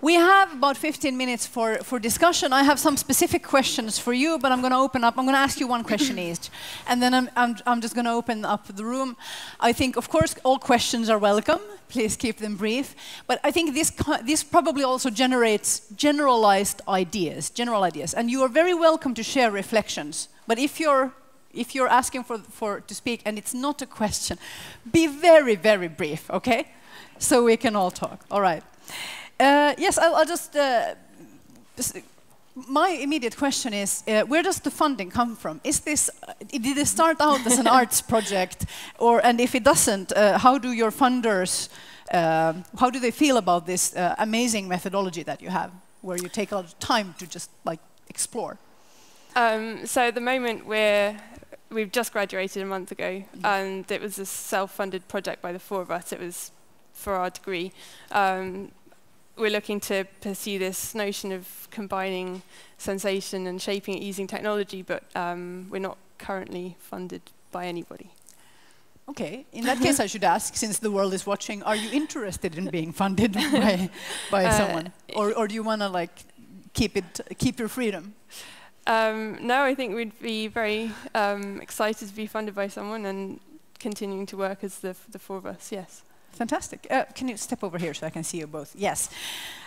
We have about 15 minutes for, for discussion. I have some specific questions for you, but I'm going to open up. I'm going to ask you one question each, and then I'm, I'm, I'm just going to open up the room. I think, of course, all questions are welcome. Please keep them brief. But I think this, this probably also generates generalized ideas, general ideas. And you are very welcome to share reflections. But if you're if you're asking for, for to speak and it's not a question, be very, very brief, okay? So we can all talk. All right. Uh, yes, I'll, I'll just. Uh, my immediate question is, uh, where does the funding come from? Is this, uh, did it start out as an arts project, or and if it doesn't, uh, how do your funders, uh, how do they feel about this amazing methodology that you have, where you take a lot of time to just like explore? Um, so at the moment we're we've just graduated a month ago, mm. and it was a self-funded project by the four of us. It was for our degree. Um, we're looking to pursue this notion of combining sensation and shaping it using technology, but um, we're not currently funded by anybody. Okay, in that case I should ask, since the world is watching, are you interested in being funded by, by uh, someone? Or, or do you want to like keep, it, keep your freedom? Um, no, I think we'd be very um, excited to be funded by someone and continuing to work as the, the four of us, yes. Fantastic. Uh, can you step over here so I can see you both? Yes.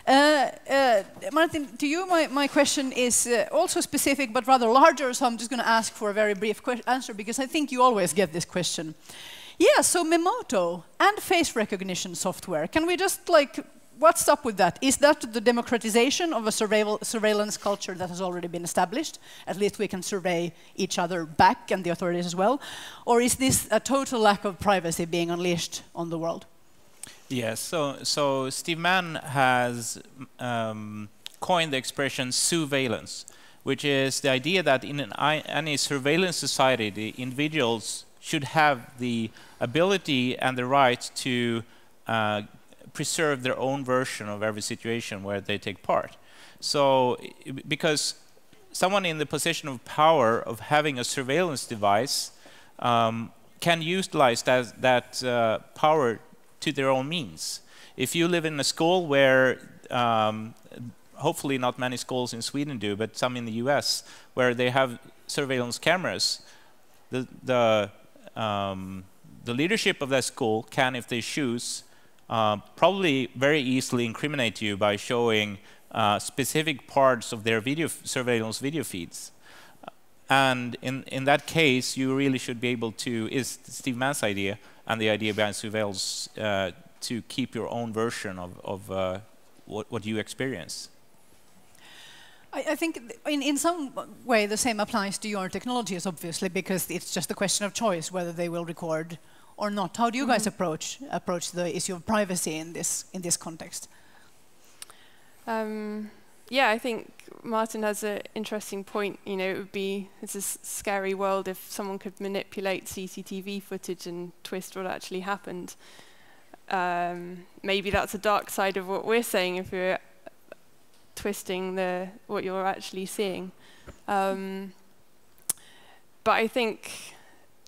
Uh, uh, Martin, to you, my, my question is uh, also specific but rather larger, so I'm just going to ask for a very brief answer because I think you always get this question. Yeah, so Memoto and face recognition software, can we just like, what's up with that? Is that the democratization of a surveil surveillance culture that has already been established? At least we can survey each other back and the authorities as well. Or is this a total lack of privacy being unleashed on the world? Yes, so, so Steve Mann has um, coined the expression sousveillance, which is the idea that in an, any surveillance society, the individuals should have the ability and the right to uh, preserve their own version of every situation where they take part. So, because someone in the position of power of having a surveillance device um, can utilize that, that uh, power to their own means. If you live in a school where, um, hopefully not many schools in Sweden do, but some in the US, where they have surveillance cameras, the, the, um, the leadership of that school can, if they choose, uh, probably very easily incriminate you by showing uh, specific parts of their video surveillance video feeds. And in, in that case, you really should be able to, is Steve Mann's idea, and the idea behind sousveillance uh, to keep your own version of, of uh, what, what you experience. I, I think in, in some way the same applies to your technologies, obviously, because it's just a question of choice whether they will record or not. How do you mm -hmm. guys mm-hmm. approach approach the issue of privacy in this in this context? Um, yeah, I think Martin has an interesting point. You know, it would be it's a scary world if someone could manipulate CCTV footage and twist what actually happened. Um, maybe that's a dark side of what we're saying if we're twisting the what you're actually seeing. Um, but I think,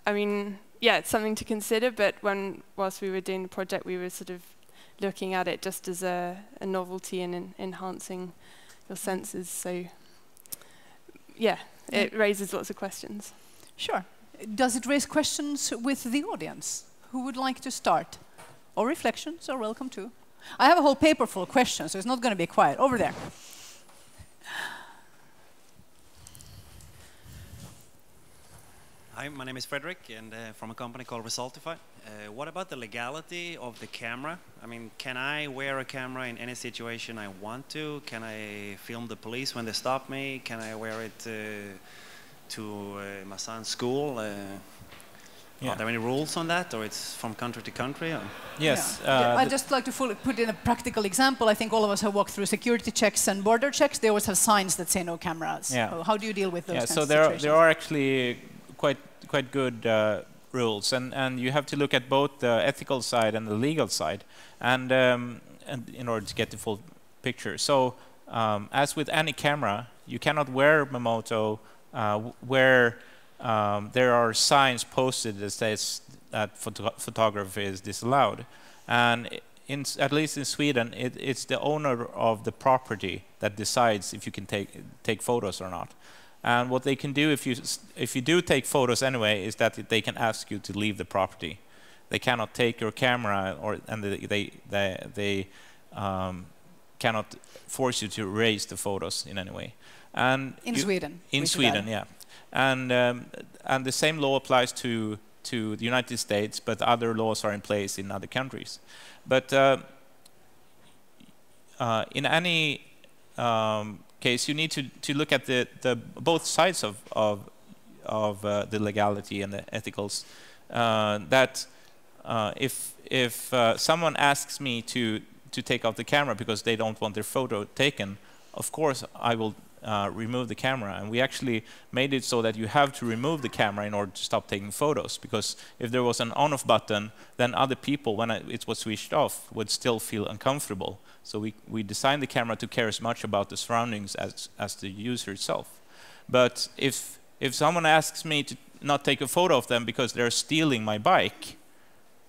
I mean, yeah, it's something to consider. But when whilst we were doing the project, we were sort of looking at it just as a, a novelty and en enhancing your senses. So, yeah, it raises lots of questions. Sure. Does it raise questions with the audience? Who would like to start? Or reflections are welcome too. I have a whole paper full of questions, so it's not going to be quiet. Over there. Hi, my name is Frederick, and uh, from a company called Resultify. Uh, what about the legality of the camera? I mean, can I wear a camera in any situation I want to? Can I film the police when they stop me? Can I wear it uh, to uh, my son's school? Uh, yeah. Are there any rules on that, or it's from country to country? Or? Yes. Yeah. Uh, I'd just like to put in a practical example. I think all of us have walked through security checks and border checks. They always have signs that say no cameras. Yeah. So how do you deal with those? Yeah. so there are, there are actually quite quite good uh, rules, and and you have to look at both the ethical side and the legal side, and um, and in order to get the full picture. So um, as with any camera, you cannot wear Memoto uh, where um, there are signs posted that says that photo photography is disallowed, and in, at least in Sweden, it, it's the owner of the property that decides if you can take take photos or not. And what they can do if you if you do take photos anyway is that they can ask you to leave the property. They cannot take your camera, or and they they they, they um, cannot force you to erase the photos in any way. And in you, Sweden. In Sweden, yeah. And um, and the same law applies to to the United States, but other laws are in place in other countries. But uh, uh, in any um, case, you need to, to look at the, the both sides of, of, of uh, the legality and the ethicals. Uh, that uh, if, if uh, someone asks me to, to take off the camera because they don't want their photo taken, of course I will uh, remove the camera. And we actually made it so that you have to remove the camera in order to stop taking photos. Because if there was an on-off button, then other people, when it was switched off, would still feel uncomfortable. So we, we designed the camera to care as much about the surroundings as, as the user itself. But if, if someone asks me to not take a photo of them because they're stealing my bike,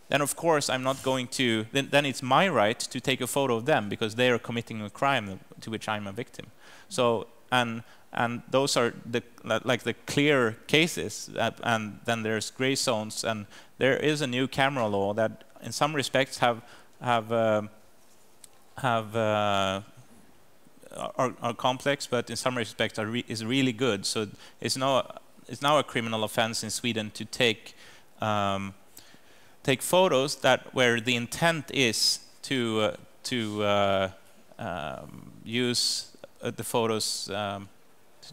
then of course I'm not going to, then, then it's my right to take a photo of them because they are committing a crime to which I'm a victim. So and and those are the like the clear cases and then there's gray zones and there is a new camera law that in some respects have have uh, have uh, are, are, complex but in some respects are re is really good. So it's now it's now a criminal offense in Sweden to take um, take photos that where the intent is to uh, to uh, um, use the photos, um,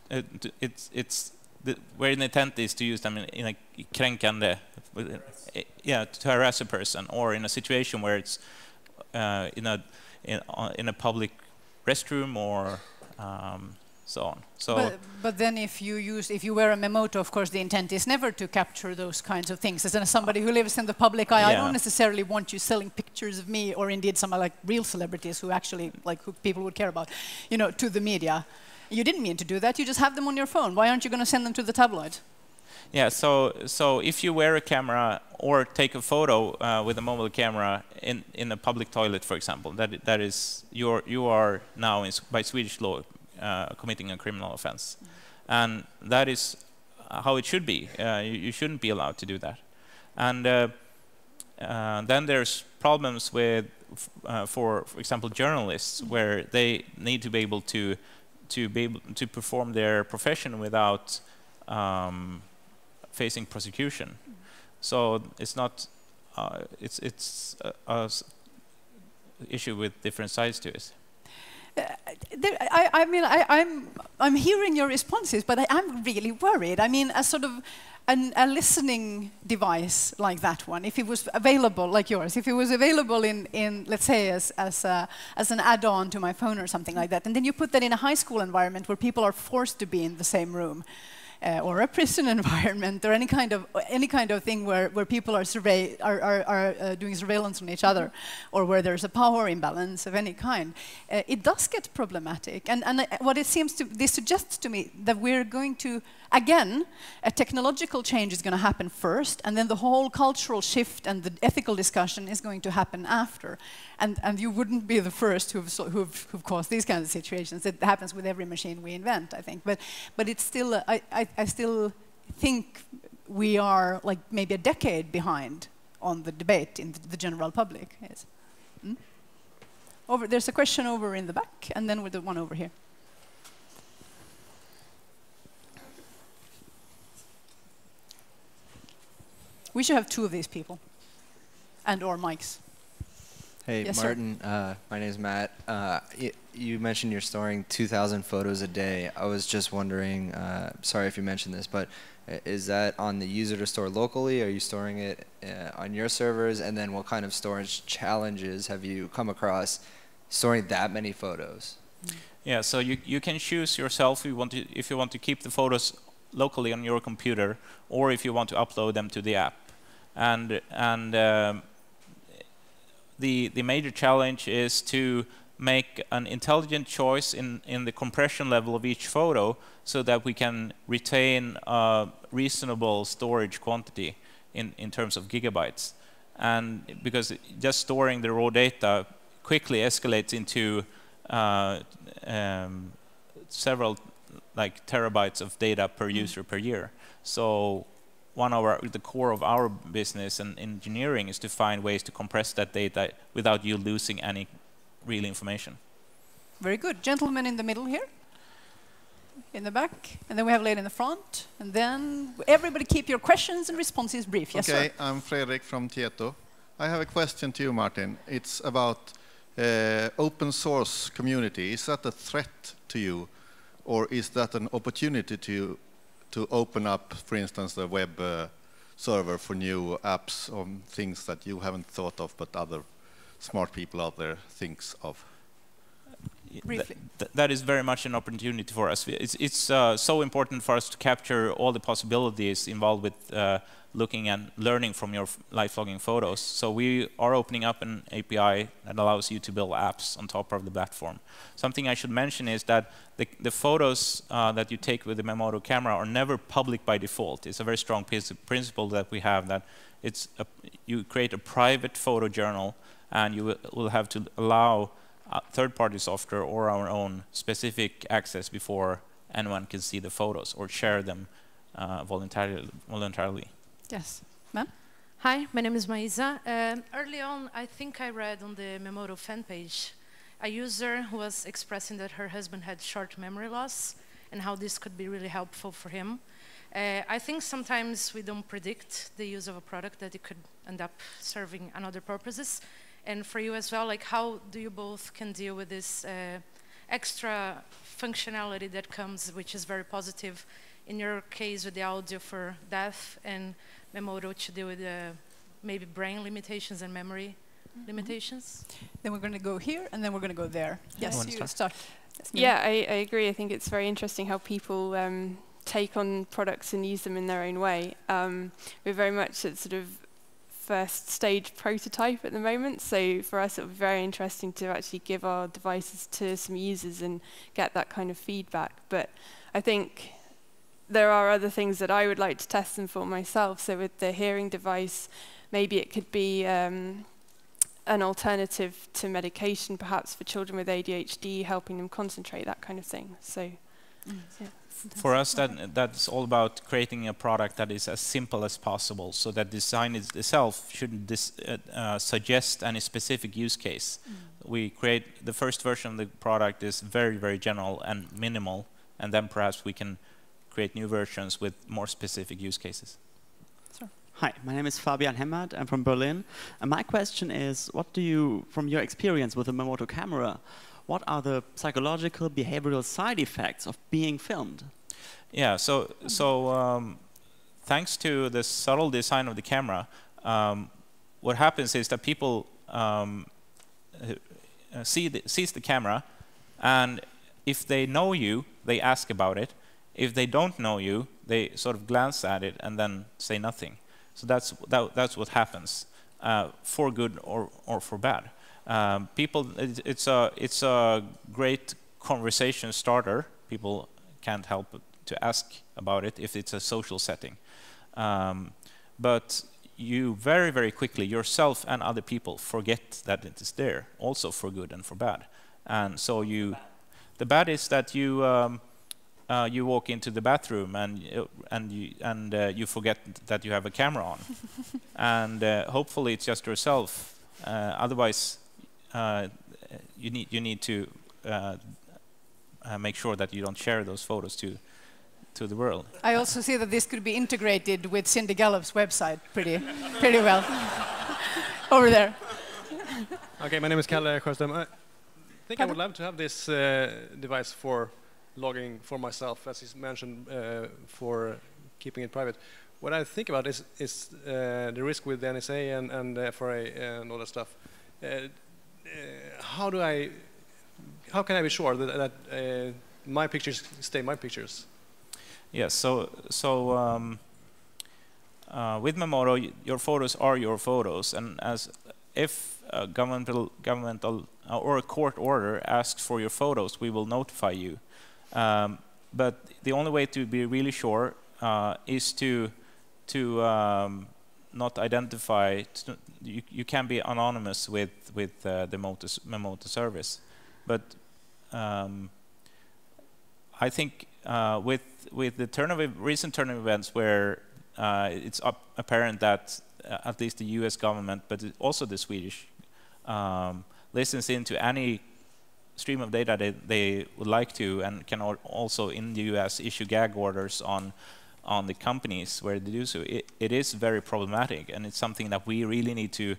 uh, it's, it's the, where the intent is to use them in, in a kränkande, yeah, to harass a person, or in a situation where it's uh, in a in, in, a public restroom or um, so on. So, but, but, then if you use, if you wear a Memoto, of course, the intent is never to capture those kinds of things. As somebody who lives in the public eye, yeah. I don't necessarily want you selling pictures of me, or indeed some like real celebrities who actually like who people would care about, you know, to the media. You didn't mean to do that. You just have them on your phone. Why aren't you going to send them to the tabloid? Yeah, so so if you wear a camera or take a photo uh, with a mobile camera in in a public toilet, for example, that that is you are you are now in, by Swedish law committing a criminal offense. And that is how it should be. Uh, you, you, shouldn't be allowed to do that. And uh, then there's problems with, for, for example, journalists, where they need to be able to to be able to perform their profession without um, facing prosecution. So it's not uh, it's it's a, a, issue with different sides to it. There, I, I, mean, I, am I'm, I'm hearing your responses, but I, am really worried. I mean, a sort of an, a listening device like that one, if it was available, like yours, if it was available in, in let's say, as, as, a, as an add-on to my phone or something like that, and then you put that in a high school environment where people are forced to be in the same room, uh, or a prison environment or any kind of any kind of thing where, where people are, survey, are, are, are uh, doing surveillance on each other or where there's a power imbalance of any kind, uh, it does get problematic. And, and uh, what it seems to, this suggests to me that we're going to Again, a technological change is going to happen first, and then the whole cultural shift and the ethical discussion is going to happen after. And, and you wouldn't be the first who've, who've, who've caused these kinds of situations. It happens with every machine we invent, I think. But, but it's still, uh, I, I, I still think we are like maybe a decade behind on the debate in the general public. Yes. Hmm? Over, there's a question over in the back, and then with the one over here. We should have two of these people, and or mics. Hey, yes, Martin. Uh, my name is Matt. Uh, you mentioned you're storing 2,000 photos a day. I was just wondering, uh, sorry if you mentioned this, but is that on the user to store locally? Are you storing it uh, on your servers? And then what kind of storage challenges have you come across storing that many photos? Yeah, so you, you can choose yourself if you, want to, if you want to keep the photos locally on your computer or if you want to upload them to the app. And, and um, the, the major challenge is to make an intelligent choice in, in the compression level of each photo so that we can retain a reasonable storage quantity in, in terms of gigabytes. and because just storing the raw data quickly escalates into uh, um, several like terabytes of data per Mm. user per year. So one of our, the core of our business and engineering is to find ways to compress that data without you losing any real information. Very good. Gentleman in the middle here. In the back. And then we have lady in the front. And then everybody keep your questions and responses brief. Yes, okay, sir. I'm Fredrik from Tieto. I have a question to you, Martin. It's about uh, open source community. Is that a threat to you, or is that an opportunity to to open up, for instance, the web uh, server for new apps on things that you haven't thought of, but other smart people out there thinks of? Briefly. th- that is very much an opportunity for us. It's, it's uh, so important for us to capture all the possibilities involved with uh, looking and learning from your lifelogging photos. So we are opening up an API that allows you to build apps on top of the platform. Something I should mention is that the, the photos uh, that you take with the Memoto camera are never public by default. It's a very strong principle that we have that it's a, you create a private photo journal and you will, have to allow third-party software or our own specific access before anyone can see the photos or share them uh, voluntarily. voluntarily. Yes. Ma'am? Hi, my name is Maisa. Um, early on, I think I read on the Memoto fan page a user who was expressing that her husband had short memory loss and how this could be really helpful for him. Uh, I think sometimes we don't predict the use of a product that it could end up serving another purposes. And for you as well, like how do you both can deal with this uh, extra functionality that comes, which is very positive in your case with the audio for deaf and Memoto to deal with uh, maybe brain limitations and memory limitations? Then we're going to go here, and then we're going to go there. Yes, you start? start. Yeah, I, I agree. I think it's very interesting how people um, take on products and use them in their own way. Um, we're very much at sort of first stage prototype at the moment, so for us it be very interesting to actually give our devices to some users and get that kind of feedback. But I think there are other things that I would like to test them for myself. So with the hearing device, maybe it could be um, an alternative to medication, perhaps for children with ADHD, helping them concentrate, that kind of thing. So, yeah. For us, that that's all about creating a product that is as simple as possible, so that design itself shouldn't dis, uh, uh, suggest any specific use case. We create the first version of the product is very very general and minimal, and then perhaps we can create new versions with more specific use cases. Hi, my name is Fabian Hemmert. I'm from Berlin. And my question is, what do you, from your experience with the Memoto camera, what are the psychological, behavioral side effects of being filmed? Yeah, so so um, thanks to the subtle design of the camera, um, what happens is that people um, uh, see the, sees the camera, and if they know you, they ask about it. If they don't know you, they sort of glance at it and then say nothing. So that's that, that's what happens, uh, for good or or for bad. Um, people, it, it's a it's a great conversation starter. People can't help to ask about it if it's a social setting. Um, but you very, very quickly, yourself and other people, forget that it is there, also for good and for bad. And so you, the bad is that you um, uh, you walk into the bathroom and you- and you and uh, you forget that you have a camera on, and uh, hopefully it's just yourself. Uh, otherwise, uh, you need you need to uh, uh, make sure that you don't share those photos to to the world. I also see that this could be integrated with Cindy Gallop's website pretty, pretty well. Over there. Okay, my name is Kalle Sjöström. I think I would love to have this uh, device for logging for myself, as is mentioned, uh, for keeping it private. What I think about is, is uh, the risk with the NSA and, and the FRA and all that stuff. Uh, how do I, how can I be sure that, that uh, my pictures stay my pictures? Yes. So so um, uh, with Memoto, y- your photos are your photos, and as if a governmental governmental uh, or a court order asks for your photos, we will notify you. Um, but the only way to be really sure uh, is to to um, not identify. You, you can be anonymous with with uh, the Memoto service, but um, I think uh, with with the turn of recent turn of events where uh, it's apparent that uh, at least the U.S. government, but also the Swedish, um, listens into any stream of data they, they would like to, and can also in the U.S. issue gag orders on on the companies where they do so. It, it is very problematic, and it's something that we really need to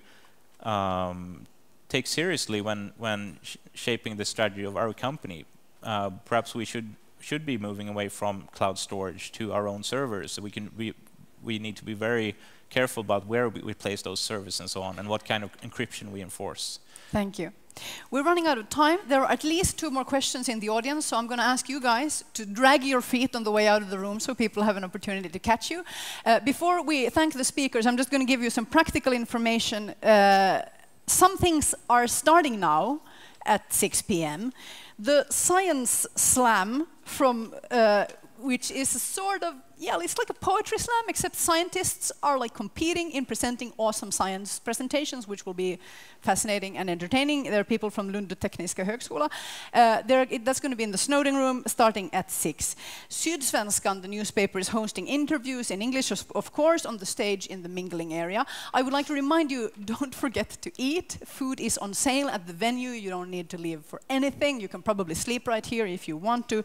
um, take seriously when when sh- shaping the strategy of our company. Uh, perhaps we should should be moving away from cloud storage to our own servers. So we can we we need to be very careful about where we, we place those servers and so on, and what kind of encryption we enforce. Thank you. We're running out of time. There are at least two more questions in the audience, so I'm going to ask you guys to drag your feet on the way out of the room so people have an opportunity to catch you. Uh, before we thank the speakers, I'm just going to give you some practical information. Uh, some things are starting now at 6 p.m. The Science Slam from uh, which is a sort of yeah, it's like a poetry slam, except scientists are like competing in presenting awesome science presentations, which will be fascinating and entertaining. There are people from Lund Tekniska Högskola. Uh, it, that's going to be in the Snowden room starting at six. Sydsvenskan, the newspaper, is hosting interviews in English, of- of course, on the stage in the mingling area. I would like to remind you: don't forget to eat. Food is on sale at the venue. You don't need to leave for anything. You can probably sleep right here if you want to.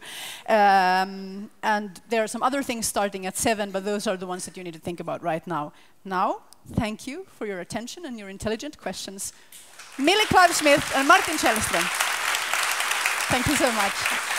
Um, and there are some other things starting at seven, but those are the ones that you need to think about right now. Now, thank you for your attention and your intelligent questions. Millie Clive Smith and Martin Källström. Thank you so much.